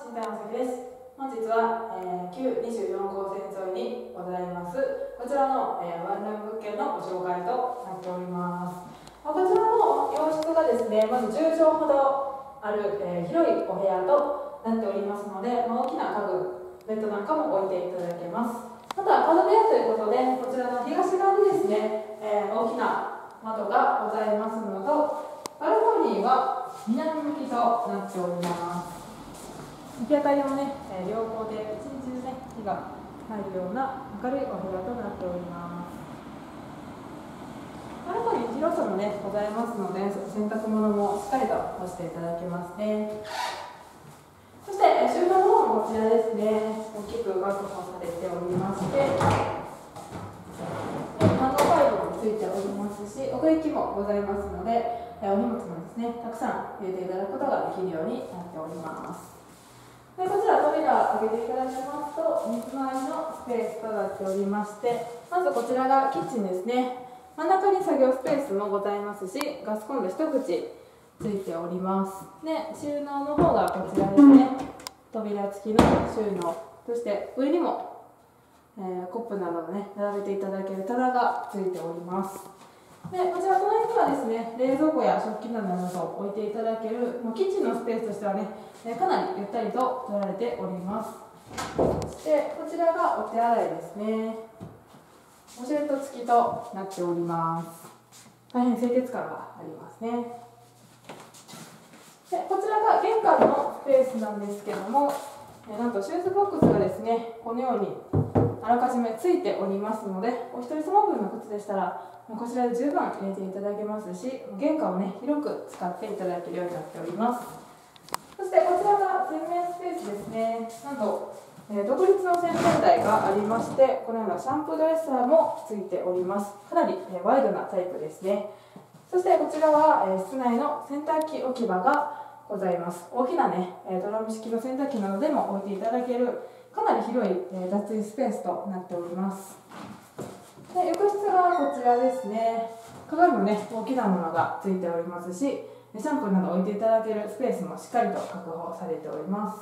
新田山崎です。本日は、えー、旧24号線沿いにございます。こちらの、えー、ワンルーム物件のご紹介となっております。こちらの洋室がですねまず10畳ほどある、えー、広いお部屋となっておりますので、まあ、大きな家具ベッドなんかも置いていただけます。また角部屋ということでこちらの東側にですね、えー、大きな窓がございますのとバルコニーは南向きとなっております。日当たりもね、え、良好で一日中ね日が入るような明るいお部屋となっております。バルコニー広さもねございますので洗濯物もしっかりと干していただけますね。そして収納の方もこちらですね大きく確保されておりましてハンドパイプもついておりますし奥行きもございますのでお荷物もですねたくさん入れていただくことができるようになっておりますでこちら扉を開けていただきますと水回りのスペースとなっておりましてまずこちらがキッチンですね。真ん中に作業スペースもございますしガスコンロ一口ついております。で収納の方がこちらですね。扉付きの収納。そして上にも、えー、コップなどをね並べていただける棚がついております。でこちら隣にはですね冷蔵庫や食器棚などを置いていただけるもうキッチンのスペースとしてはねかなりゆったりと取られております。そしてこちらがお手洗いですね。ウォシュレット付きとなっております。大変清潔感がありますね。でこちらが玄関のスペースなんですけどもなんとシューズボックスがですねこのようにあらかじめついておりますのでお一人様分の靴でしたらこちらで十分入れていただけますし玄関をね広く使っていただけるようになっております。そしてこちらが洗面スペースですね。なんと、えー、独立の洗面台がありましてこのようなシャンプードレッサーもついております。かなり、えー、ワイドなタイプですね。そしてこちらは、えー、室内の洗濯機置き場がございます。大きなねえドラム式の洗濯機などでも置いていただけるかなり広い、え脱衣スペースとなっております。で浴室がこちらですね。鏡もね大きなものがついておりますしシャンプーなど置いていただけるスペースもしっかりと確保されております、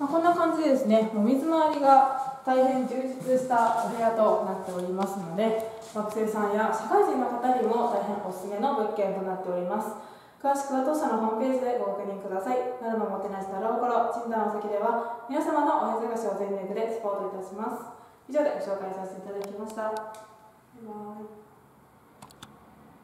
まあ、こんな感じでですねもう水回りが大変充実したお部屋となっておりますので学生さんや社会人の方にも大変おすすめの物件となっております詳しくは当社のホームページでご確認ください。奈良のもてなしのラボコロ、診断の先では、皆様のお部屋探しを全力でサポートいたします。以上でご紹介させていただきました。バイバイ